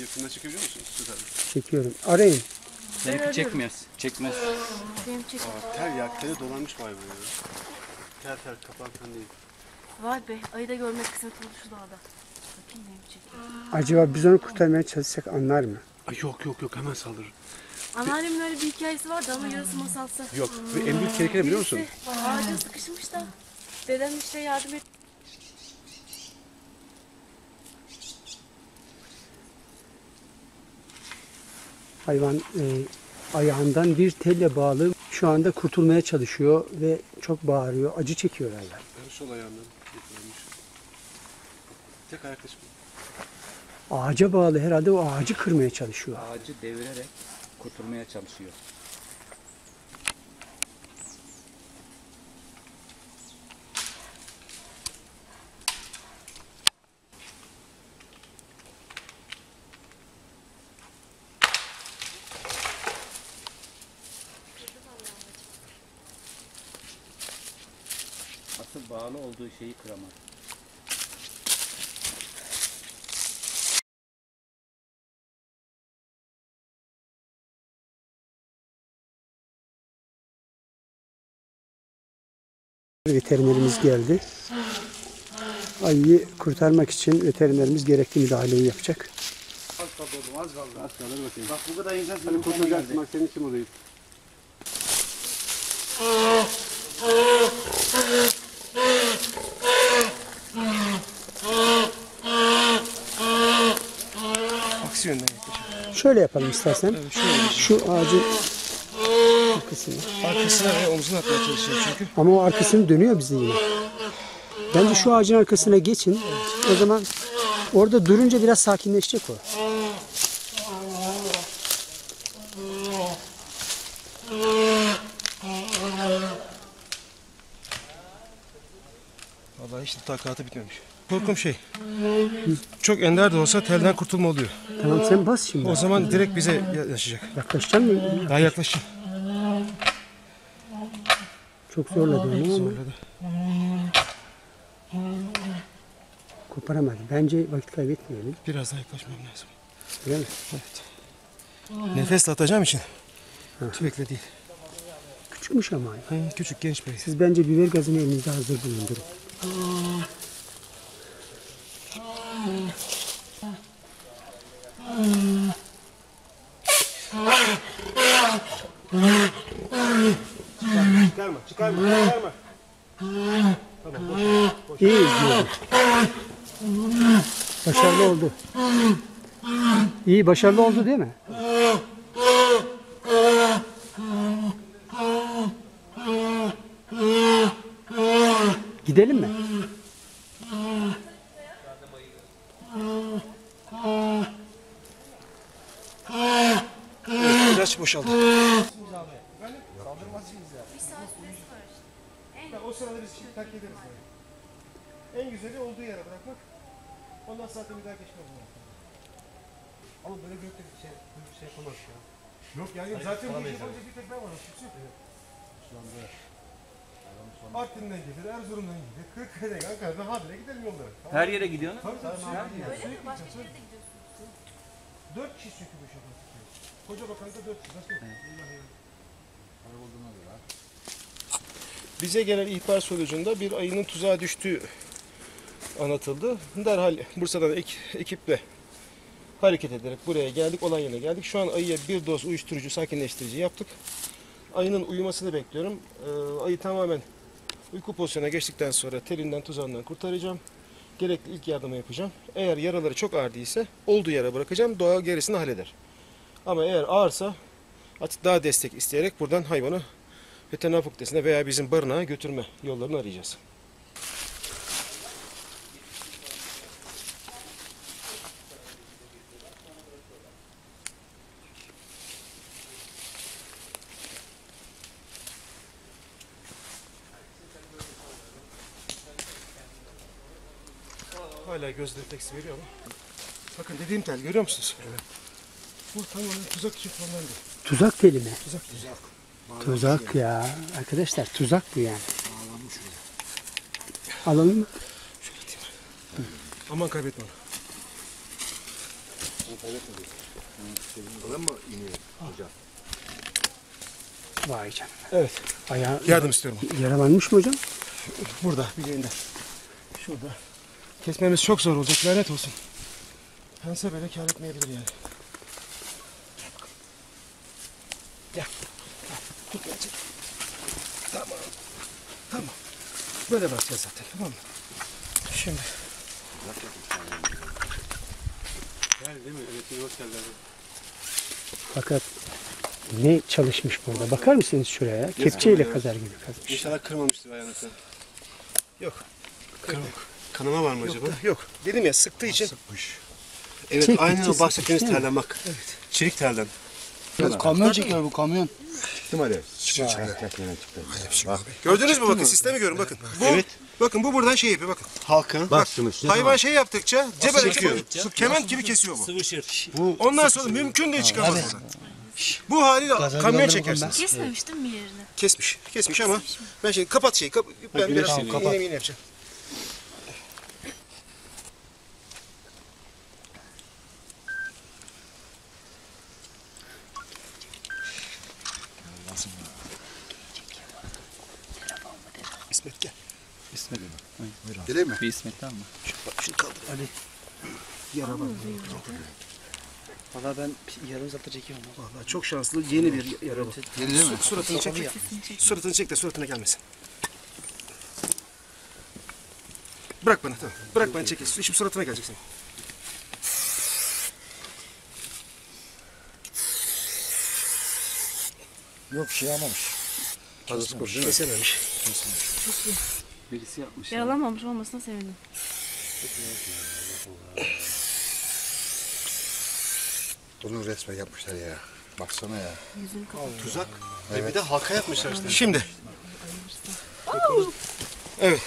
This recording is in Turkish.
Yakında çekebiliyor musunuz? Süper. Çekiyorum. Arayın. Benimki çekmez. Çekmez. Benim çekim. Aa, tel ya. Tele dolanmış vay be ya. Tel tel kapan falan değil. Vay be ayı da görmek kısmet oldu şu dağda. Bakayım benim çekim. Acaba biz onu kurtarmaya çalışsak anlar mı? Ay yok yok yok hemen saldırır. Anneannemin öyle bir hikayesi vardı ama yarısı masalsa. Yok. Ve en büyük tehlike ne biliyor musun? Ağaca sıkışmış da. Dedem işte yardım et. Hayvan e, ayağından bir telle bağlı şu anda kurtulmaya çalışıyor ve çok bağırıyor. Acı çekiyor hayvan. Hem sol ayağından yakalanmış. Tek ayakta çıkıyor. Ağaca bağlı herhalde o ağacı kırmaya çalışıyor. Ağacı devirerek kurtulmaya çalışıyor. Asıl bağlı olduğu şeyi kıramaz. Veterinerimiz geldi. Ayıyı kurtarmak için veterinerimiz gerekli müdahaleyi yapacak. Az kaldı oğlum az kaldı. Az kaldı bakayım. Bak bu kadar insan seni kurtaracaksın. Bak senin için buradayım. Aksi yönden yaklaşık. Şöyle yapalım istersen. Şu ağacın arkasına. Arkasına ve omzuna atmaya çalışıyor çünkü. Ama o arkasını dönüyor bize yine. Bence şu ağacın arkasına geçin. O zaman orada durunca biraz sakinleşecek o. Vallahi hiç takatı bitmemiş. Korkum şey. Çok ender de olsa telden kurtulma oluyor. Tamam sen bas şimdi. O zaman direkt bize yaklaşacak. Yaklaşacaksın mı? Daha yaklaşayım. Çok zorladı onu ama Zorladı. koparamadı. Bence vakit kaybetmeyelim. Biraz daha yaklaşmam lazım. Değil mi? Nefes de atacağım için. Tüfekle değil. Küçükmüş ama. Hı, küçük genç bir. Siz bence biber gazını elinizde hazır bulundurun. Çıkarma, çıkarma, çıkarma. İyi izliyorum. Başarılı oldu. İyi başarılı oldu değil mi? Gidelim mi? İlaç boşaldı. O sırada biz şimdi terk ederiz. En güzeli olduğu yere bırakmak. Ondan zaten bir daha geçmez. Ama böyle büyük bir şey, büyük bir şey yapamaz ya. Yok yani zaten bu işi yapınca bir tek ben varım. Kimse yok. Şu anda Artvin'den gelir, Erzurum'dan gelir, Kırıkkale'den, Ankara'dan habire gidelim yollara. Her yere gidiyorsun. Tabii tabii. Sürekli Başka yere de gidiyorsunuz. Dört kişi çünkü bu şaka. Koca bakanlıkta dört kişi. Nasıl yok? Bize gelen ihbar sonucunda bir ayının tuzağa düştüğü anlatıldı. Derhal Bursa'dan ek- ekiple hareket ederek buraya geldik, olay yerine geldik. Şu an ayıya bir doz uyuşturucu, sakinleştirici yaptık. Ayının uyumasını bekliyorum. Ee, ayı tamamen uyku pozisyonuna geçtikten sonra telinden, tuzağından kurtaracağım. Gerekli ilk yardımı yapacağım. Eğer yaraları çok ağır değilse olduğu yere bırakacağım. Doğa gerisini halleder. Ama eğer ağırsa artık daha destek isteyerek buradan hayvanı veteriner fakültesine veya bizim barınağa götürme yollarını arayacağız. Hala göz refleksi veriyor ama. Bakın dediğim tel görüyor musunuz? Evet. Bu tamamen tuzak kullanıldı. Tuzak teli mi? Tuzak tuzak. Tuzak ya. Arkadaşlar tuzak bu yani. Alalım mı? Aman kaybetme onu. Vay canına. Evet. Ayağı Yardım istiyorum. yaralanmış mı hocam? Burada bileğinde. Şurada. Kesmemiz çok zor olacak lanet olsun. Pense böyle kâr etmeyebilir yani. Gel. Gel. Tut. Tamam. Tamam. Böyle basacağız zaten tamam mı? Şimdi. Gel değil mi? Evet, hoş geldin. Fakat ne çalışmış burada? Bakar mısınız şuraya? Kepçeyle kazar gibi kazmış. İnşallah kırmamıştır ayağını sen. Yok. Kanama var mı acaba? Yok, yok. Dedim ya sıktığı için. Evet Çek, aynen o bahsettiğiniz çek, değil mi? Evet. Çelik terden. Kamyon çekiyor bu kamyon. Gördünüz mü bakın sistemi görün bakın. Bu, Evet. Bakın bu buradan şey yapıyor bakın. Halkın. Bak. Hayvan şey yaptıkça cebel çekiyor. çekiyor. Kemen gibi kesiyor bu. Sıvışır. Ondan sonra mümkün değil çıkamaz oradan. Bu haliyle kamyon çekersin. Kesmemiştim mi yerini? Kesmiş. Kesmiş ama ben şimdi kapat şeyi. Kap, ben biraz iğne iğne yapacağım. İsmet gel. İsmet. Geleyim mi? Bir İsmet var mı? Şunu kaldır. Ali. Yara var. Valla ben yarım zaten çekiyorum. Vallahi çok şanslı yeni bir yara bu. Yeni değil mi? Su- Suratını çek. Suratını çek de suratına gelmesin. Bırak bana tamam. Bırak bana çekil. Şimdi suratına gelecek senin. Yok şey almamış. Kesememiş. Birisi yapmış. Yaralanmamış olmasına sevindim. Bunu resmen yapmışlar ya. Baksana ya. Yüzünü kapat. Tuzak. Ve bir de halka yapmışlar işte. Şimdi. Evet.